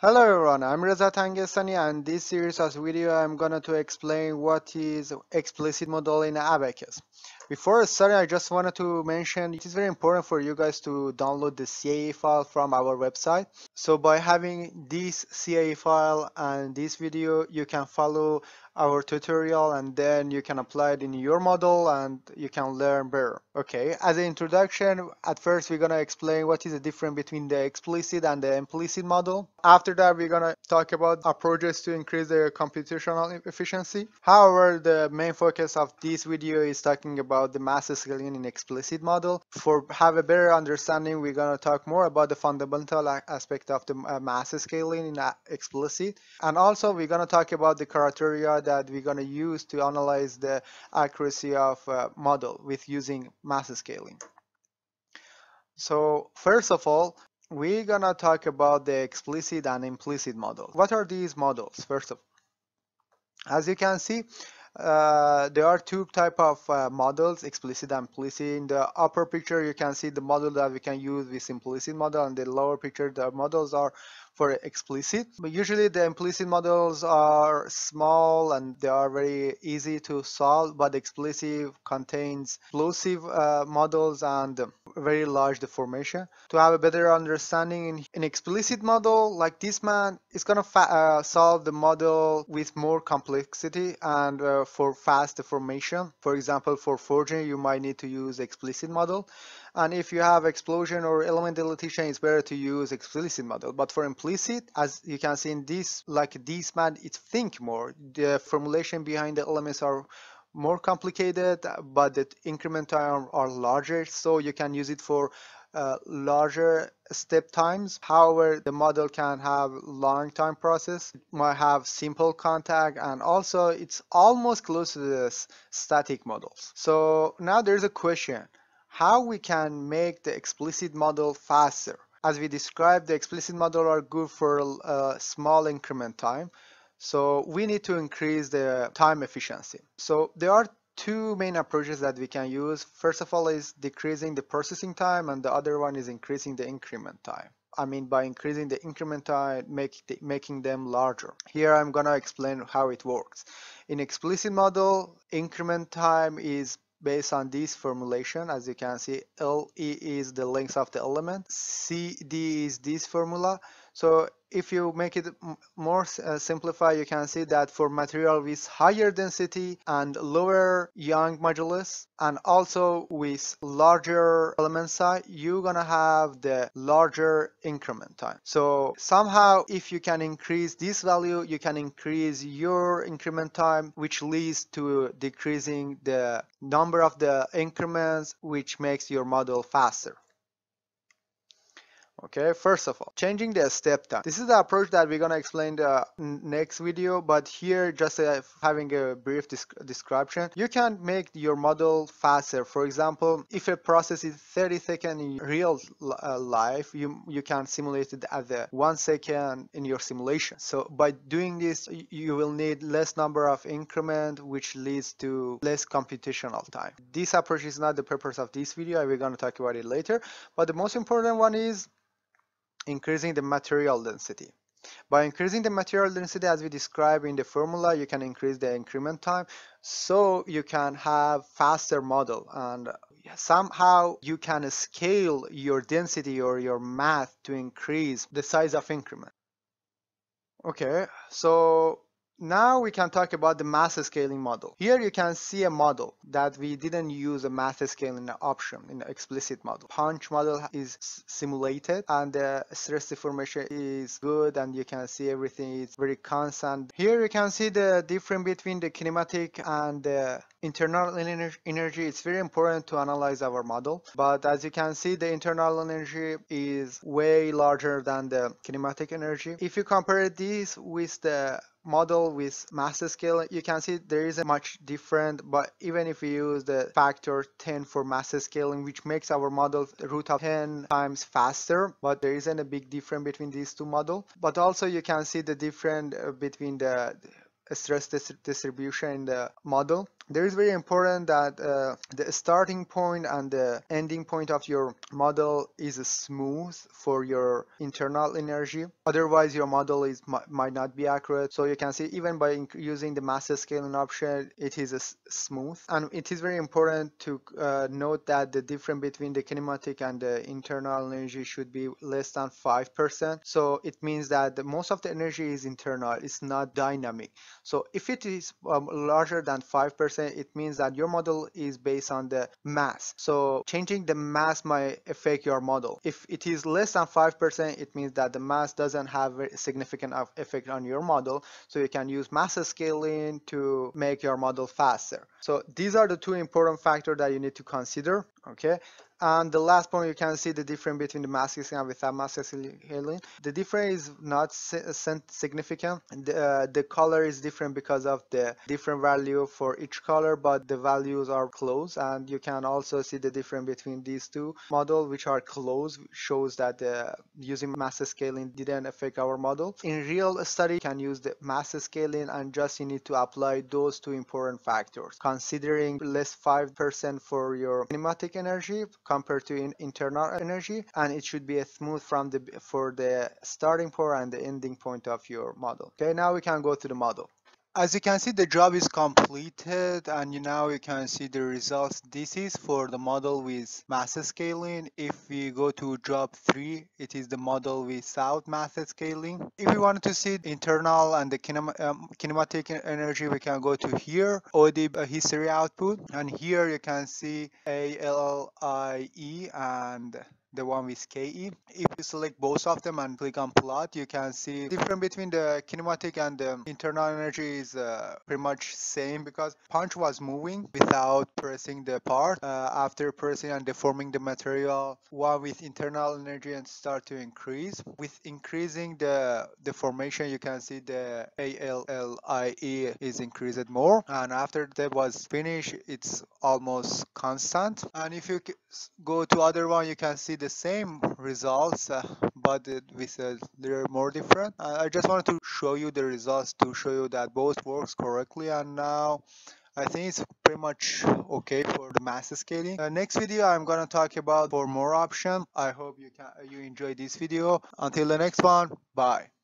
Hello everyone, I'm Reza Tangestani and this series of video I'm going to explain what is explicit model in Abaqus. Before starting, I just wanted to mention it is very important for you guys to download the CAE file from our website. So by having this CAE file and this video, you can follow our tutorial and then you can apply it in your model and you can learn better. Okay, as an introduction, at first we're gonna explain what is the difference between the explicit and the implicit model. After that, we're gonna talk about approaches to increase the computational efficiency. However, the main focus of this video is talking about the mass scaling in explicit model. For have a better understanding, we're going to talk more about the fundamental aspect of the uh, mass scaling in uh, explicit. And also we're going to talk about the criteria that we're going to use to analyze the accuracy of uh, model with using mass scaling. So first of all, we're gonna talk about the explicit and implicit model. What are these models? First of all, as you can see, uh, there are two type of uh, models explicit and implicit in the upper picture you can see the model that we can use with implicit model and the lower picture the models are for explicit. But usually the implicit models are small and they are very easy to solve, but explicit contains explosive uh, models and very large deformation. To have a better understanding in an explicit model like this man, it's gonna uh, solve the model with more complexity and uh, for fast deformation. For example, for forging, you might need to use explicit model and if you have explosion or element deletion it's better to use explicit model but for implicit as you can see in this like this man it's think more the formulation behind the elements are more complicated but the increment time are larger so you can use it for uh, larger step times however the model can have long time process it might have simple contact and also it's almost close to the static models so now there's a question how we can make the explicit model faster. As we described, the explicit model are good for a small increment time. So we need to increase the time efficiency. So there are two main approaches that we can use. First of all is decreasing the processing time and the other one is increasing the increment time. I mean by increasing the increment time, make the, making them larger. Here I'm gonna explain how it works. In explicit model, increment time is based on this formulation as you can see LE is the length of the element CD is this formula so if you make it more uh, simplified, you can see that for material with higher density and lower Young modulus, and also with larger element size, you're gonna have the larger increment time. So somehow, if you can increase this value, you can increase your increment time, which leads to decreasing the number of the increments, which makes your model faster okay first of all changing the step time. This is the approach that we're going to explain the next video but here just uh, having a brief description you can make your model faster. For example if a process is 30 seconds in real uh, life you you can simulate it at the one second in your simulation. So by doing this you will need less number of increment which leads to less computational time. This approach is not the purpose of this video we're going to talk about it later but the most important one is increasing the material density. By increasing the material density as we described in the formula, you can increase the increment time so you can have faster model and somehow you can scale your density or your math to increase the size of increment. Okay, so now we can talk about the mass scaling model. Here you can see a model that we didn't use a mass scaling option in the explicit model. Punch model is simulated and the stress deformation is good and you can see everything is very constant. Here you can see the difference between the kinematic and the internal energy. It's very important to analyze our model but as you can see the internal energy is way larger than the kinematic energy. If you compare this with the model with mass scale you can see there is a much different but even if we use the factor 10 for mass scaling which makes our model root of 10 times faster but there isn't a big difference between these two models but also you can see the difference uh, between the stress dis distribution in the model there is very important that uh, the starting point and the ending point of your model is smooth for your internal energy. Otherwise your model is might not be accurate. So you can see even by using the mass scaling option it is smooth. And it is very important to uh, note that the difference between the kinematic and the internal energy should be less than 5% so it means that most of the energy is internal. It's not dynamic. So if it is um, larger than 5% it means that your model is based on the mass. So changing the mass might affect your model. If it is less than 5% it means that the mass doesn't have a significant effect on your model. So you can use mass scaling to make your model faster. So these are the two important factors that you need to consider okay? And the last point you can see the difference between the mass scaling and without mass scaling the difference is not significant. The, uh, the color is different because of the different value for each color but the values are close. And you can also see the difference between these two models which are close shows that the, using mass scaling didn't affect our model. In real study you can use the mass scaling and just you need to apply those two important factors. Considering less 5% for your kinematic energy compared to in internal energy and it should be a smooth from the for the starting point and the ending point of your model. Okay now we can go to the model as you can see the job is completed and you now you can see the results. This is for the model with mass scaling. If we go to job 3 it is the model without mass scaling. If we wanted to see internal and the kinem um, kinematic energy we can go to here OD uh, history output and here you can see ALLIE and the one with KE. If you select both of them and click on plot, you can see the difference between the kinematic and the internal energy is uh, pretty much same because punch was moving without pressing the part. Uh, after pressing and deforming the material, one with internal energy and start to increase. With increasing the deformation, you can see the ALLIE is increased more. And after that was finished, it's almost constant. And if you go to other one, you can see the same results uh, but with a little more different uh, I just wanted to show you the results to show you that both works correctly and now I think it's pretty much okay for the mass scaling. Uh, next video I'm gonna talk about for more options. I hope you can you enjoy this video. Until the next one, bye.